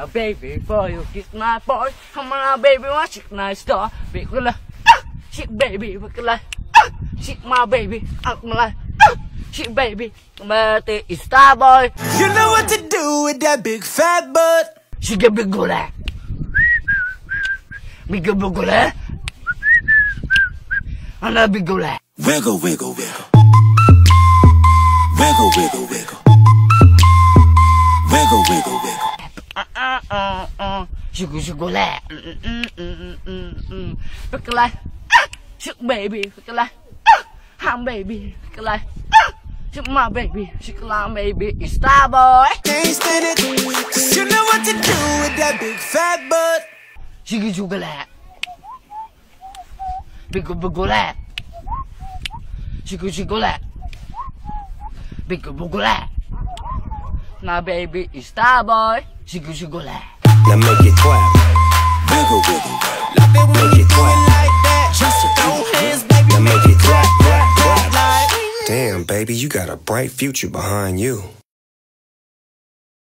A baby for you, kiss my boy. Come on, baby, watch it, nice star. Big like, ah, shit, baby, big like, ah, shit, my baby, up my life. Ah, shit, baby, but it's star boy. You know what to do with that big fat butt. She get big go like, big go go like. Another big go like. Wiggle, wiggle, wiggle. Wiggle, wiggle, wiggle. Wiggle, wiggle, wiggle. Uh, uh, uh, uh. Sugar, sugar, like. Mm, mm, mm, mm, mm, mm. Ah, shit, baby, big like, ah, ham baby, big like. ah, Shit, my baby, shit, like baby, it's star boy. Can't stand it. Cause you know what to do with that big fat butt. Sugar, sugar, like. Big, big, big, like. Sugar, sugar, like. Big, big, big, like. My baby is star boy. Sugar, sugar, like. Now make it clap. Wiggle, wiggle, wiggle. Love it when you do it like that. Just your throw hands, baby. Now make it clap, clap, clap. Like. Damn, baby, you got a bright future behind you.